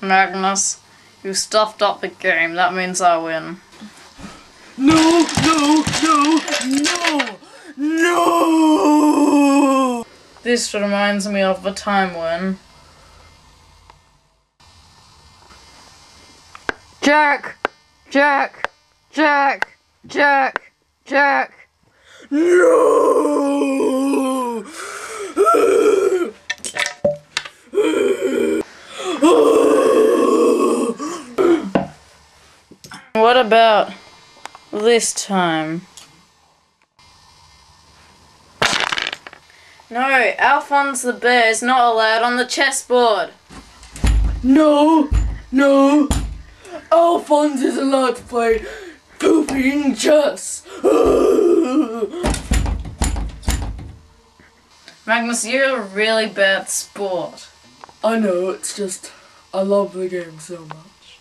Magnus, you stuffed up the game. That means I win. No, no, no, no, no! This reminds me of the time when. Jack! Jack! Jack! Jack! Jack! No! What about this time? No, Alphonse the bear is not allowed on the chessboard. No, no. Alphonse is allowed to play pooping chess. Magnus, you're a really bad sport. I know, it's just, I love the game so much.